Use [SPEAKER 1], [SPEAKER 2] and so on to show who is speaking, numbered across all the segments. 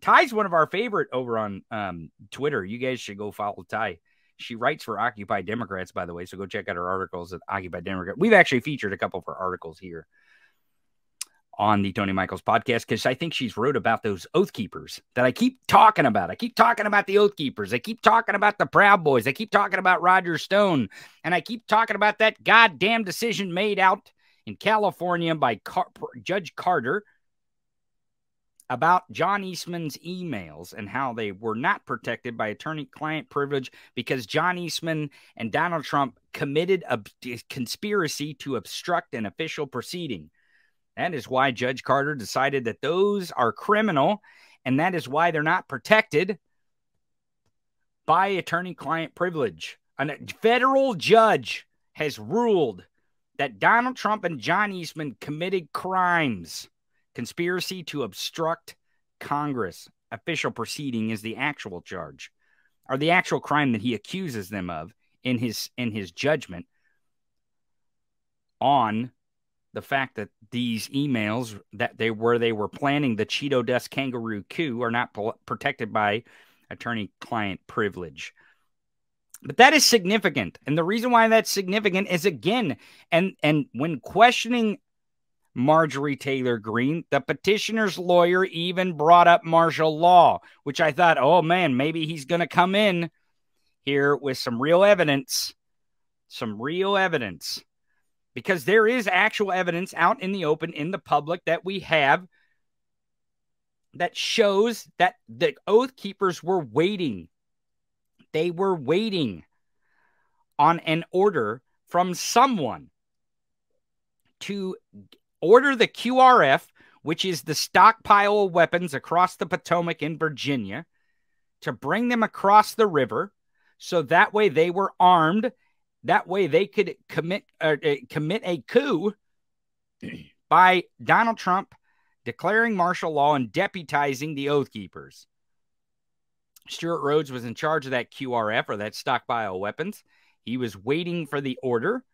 [SPEAKER 1] Ty's one of our favorite over on um, Twitter. You guys should go follow Ty. She writes for Occupy Democrats, by the way. So go check out her articles at Occupy Democrat. We've actually featured a couple of her articles here on the Tony Michaels podcast because I think she's wrote about those oath keepers that I keep talking about. I keep talking about the oath keepers. I keep talking about the Proud Boys. I keep talking about Roger Stone. And I keep talking about that goddamn decision made out in California by Car- Judge Carter about John Eastman's emails and how they were not protected by attorney client privilege because John Eastman and Donald Trump committed a conspiracy to obstruct an official proceeding. That is why Judge Carter decided that those are criminal, and that is why they're not protected by attorney client privilege. A federal judge has ruled that Donald Trump and John Eastman committed crimes Conspiracy to obstruct Congress. Official proceeding is the actual charge or the actual crime that he accuses them of in his in his judgment on the fact that these emails that they were they were planning the Cheeto dust kangaroo coup are not protected by attorney client privilege. But that is significant. And the reason why that's significant is again and and when questioning Marjorie Taylor Greene. The petitioner's lawyer even brought up martial law, which I thought, oh man, maybe he's going to come in here with some real evidence. Some real evidence. Because there is actual evidence out in the open, in the public, that we have that shows that the Oath Keepers were waiting. They were waiting on an order from someone to order the QRF, which is the stockpile of weapons across the Potomac in Virginia, to bring them across the river so that way they were armed. That way they could commit uh, uh commit a coup by Donald Trump declaring martial law and deputizing the Oath Keepers. Stewart Rhodes was in charge of that QRF or that stockpile of weapons. He was waiting for the order.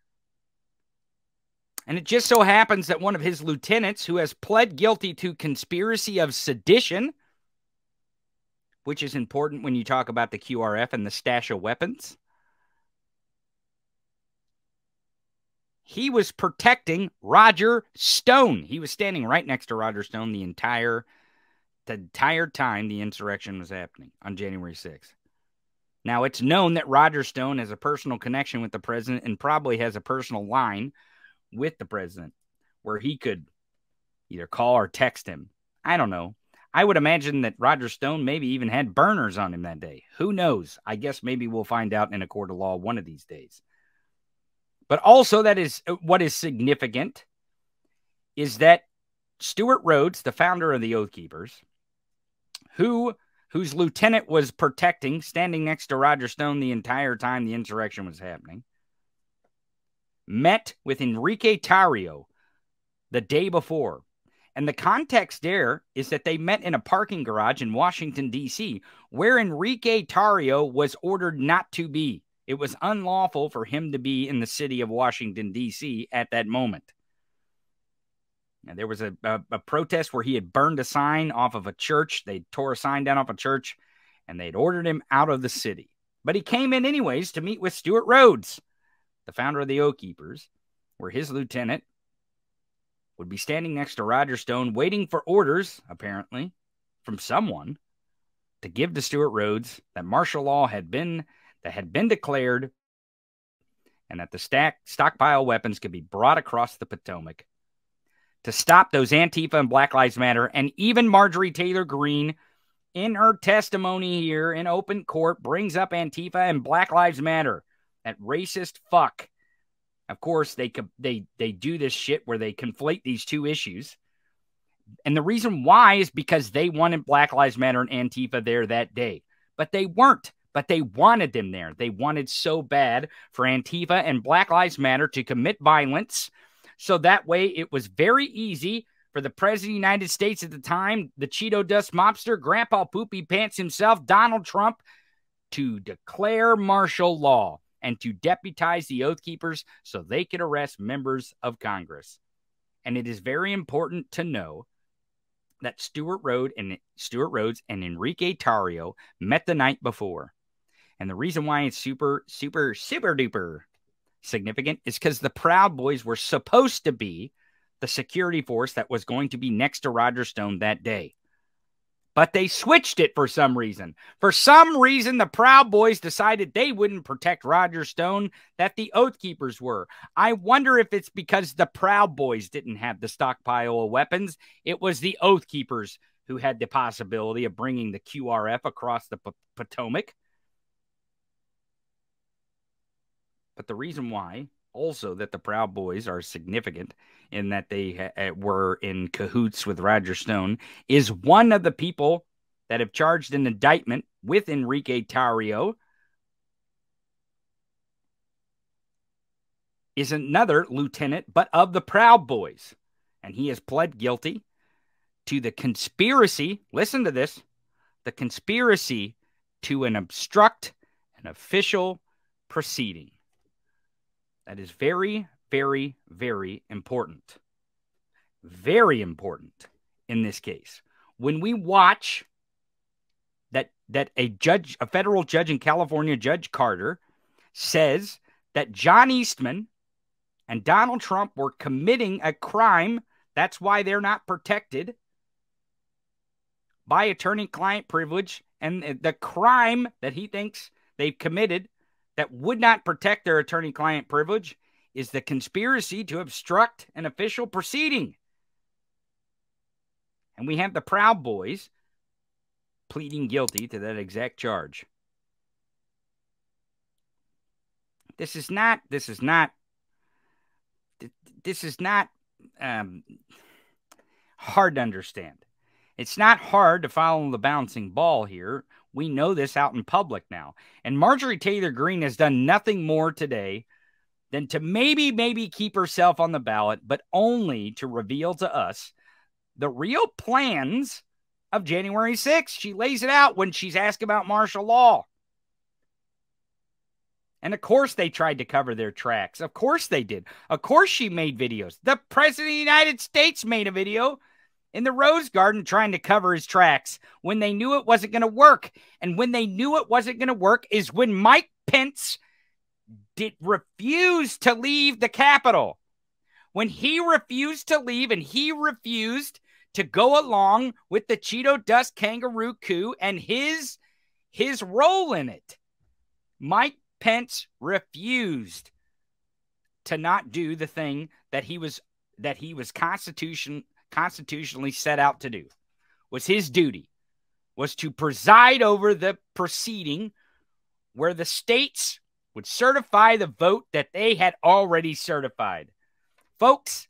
[SPEAKER 1] And it just so happens that one of his lieutenants, who has pled guilty to conspiracy of sedition, which is important when you talk about the QRF and the stash of weapons, he was protecting Roger Stone. He was standing right next to Roger Stone the entire the entire time the insurrection was happening on January 6th. Now, it's known that Roger Stone has a personal connection with the president and probably has a personal line with the president where he could either call or text him. I don't know. I would imagine that Roger Stone maybe even had burners on him that day. Who knows? I guess maybe we'll find out in a court of law one of these days. But also, that is uh, what is significant is that Stewart Rhodes, the founder of the Oath Keepers, who whose lieutenant was protecting, standing next to Roger Stone the entire time the insurrection was happening, met with Enrique Tarrio the day before. And the context there is that they met in a parking garage in Washington, D.C., where Enrique Tarrio was ordered not to be. It was unlawful for him to be in the city of Washington, D.C. at that moment. And there was a, a, a, protest where he had burned a sign off of a church. They tore a sign down off a church and they'd ordered him out of the city. But he came in anyways to meet with Stewart Rhodes the founder of the Oath Keepers, where his lieutenant would be standing next to Roger Stone, waiting for orders, apparently, from someone to give to Stewart Rhodes that martial law had been that had been declared and that the stack stockpile weapons could be brought across the Potomac to stop those Antifa and Black Lives Matter and even Marjorie Taylor Greene in her testimony here in open court brings up Antifa and Black Lives Matter that racist fuck. Of course, they they they do this shit where they conflate these two issues. And the reason why is because they wanted Black Lives Matter and Antifa there that day. But they weren't. But they wanted them there. They wanted so bad for Antifa and Black Lives Matter to commit violence. So that way it was very easy for the president of the United States at the time, the Cheeto dust mobster, Grandpa Poopy Pants himself, Donald Trump, to declare martial law and to deputize the Oath Keepers so they could arrest members of Congress. And it is very important to know that Stewart Road and Stewart Rhodes and Enrique Tarrio met the night before. And the reason why it's super, super, super duper significant is because the Proud Boys were supposed to be the security force that was going to be next to Roger Stone that day but they switched it for some reason. For some reason, the Proud Boys decided they wouldn't protect Roger Stone, that the Oath Keepers were. I wonder if it's because the Proud Boys didn't have the stockpile of weapons. It was the Oath Keepers who had the possibility of bringing the QRF across the P- Potomac. But the reason why also that the Proud Boys are significant in that they ha- eh, were in cahoots with Roger Stone is one of the people that have charged an indictment with Enrique Tarrio is another lieutenant, but of the Proud Boys. And he has pled guilty to the conspiracy. Listen to this the conspiracy to an obstruct an official proceeding. That is very, very, very important. Very important in this case. When we watch that that a judge, a federal judge in California, Judge Carter, says that John Eastman and Donald Trump were committing a crime. That's why they're not protected by attorney client privilege. And the crime that he thinks they've committed that would not protect their attorney client privilege is the conspiracy to obstruct an official proceeding. And we have the Proud Boys pleading guilty to that exact charge. This is not, this is not, this is not um, hard to understand. It's not hard to follow the bouncing ball here. We know this out in public now. And Marjorie Taylor Greene has done nothing more today than to maybe, maybe keep herself on the ballot, but only to reveal to us the real plans of January 6th. She lays it out when she's asked about martial law. And of course, they tried to cover their tracks. Of course, they did. Of course, she made videos. The President of the United States made a video in the Rose Garden trying to cover his tracks when they knew it wasn't going to work. And when they knew it wasn't going to work is when Mike Pence did refuse to leave the Capitol. When he refused to leave and he refused to go along with the Cheeto Dust kangaroo coup and his his role in it. Mike Pence refused to not do the thing that he was that he was constitution constitutionally set out to do was his duty was to preside over the proceeding where the states would certify the vote that they had already certified. Folks,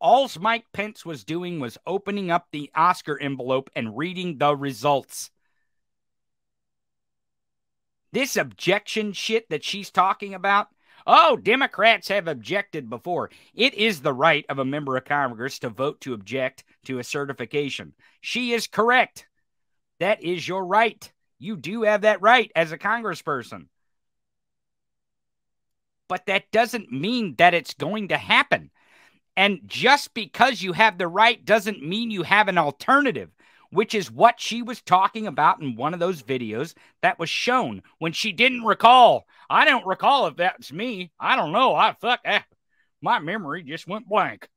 [SPEAKER 1] all Mike Pence was doing was opening up the Oscar envelope and reading the results. This objection shit that she's talking about Oh, Democrats have objected before. It is the right of a member of Congress to vote to object to a certification. She is correct. That is your right. You do have that right as a congressperson. But that doesn't mean that it's going to happen. And just because you have the right doesn't mean you have an alternative which is what she was talking about in one of those videos that was shown when she didn't recall. I don't recall if that's me. I don't know. I fuck. Eh, my memory just went blank.